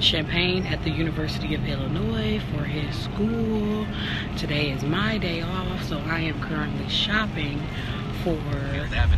in Champaign at the University of Illinois for his school. Today is my day off, so I am currently shopping for that.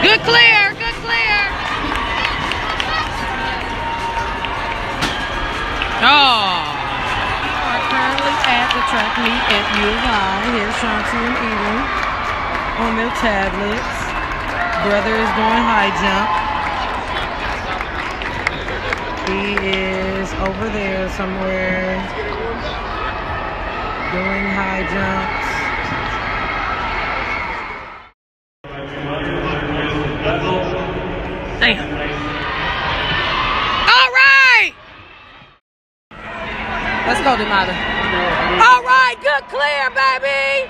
Good clear, good clear. Oh. are currently at the track meet at U of I. Here's Shanti and Eden on their tablets. Brother is doing high jump. He is over there somewhere doing high jumps. Damn. All right. Let's go, Demata. All right. Good clear, baby.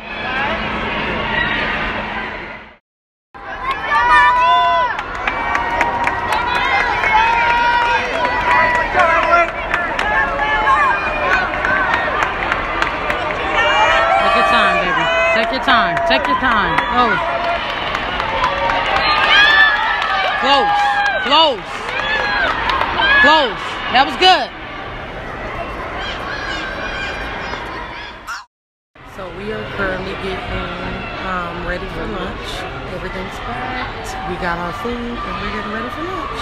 Take your time, baby. Take your time. Take your time. Oh. Close. Close. Close. That was good. So we are currently getting um, ready for lunch. Everything's packed. We got our food and we're getting ready for lunch.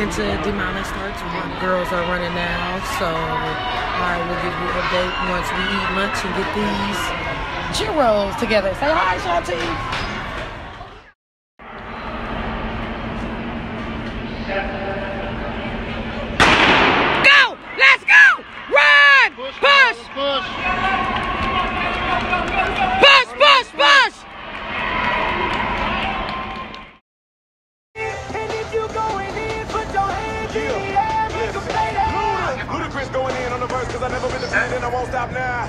Into Demana starts when girls are running now. So I will give you an update once we eat lunch and get these churros together. Say hi, Shanti. Go! Let's go! Run! Push! Push! Push! Push! Push! Ludacris going in on the verse because I never been defending. I won't stop now.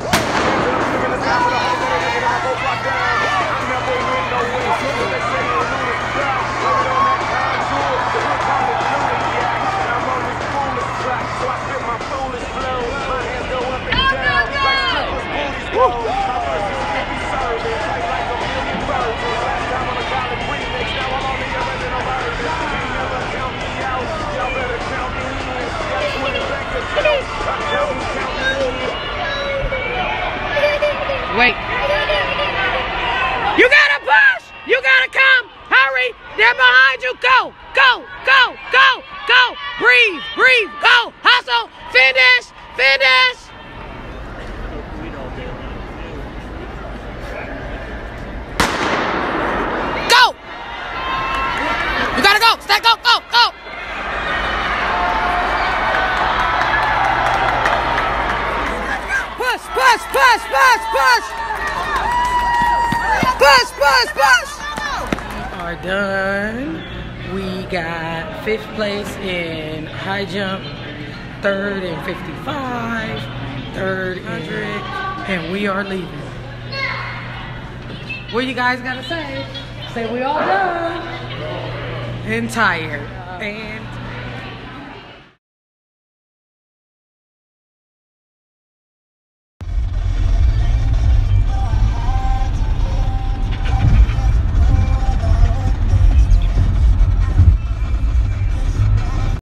Bus, bus, bus, bus, bus, bus, bus. We are done. We got fifth place in high jump, third in 55, third in 100, and we are leaving. What you guys gotta say? Say we all done. And tired. And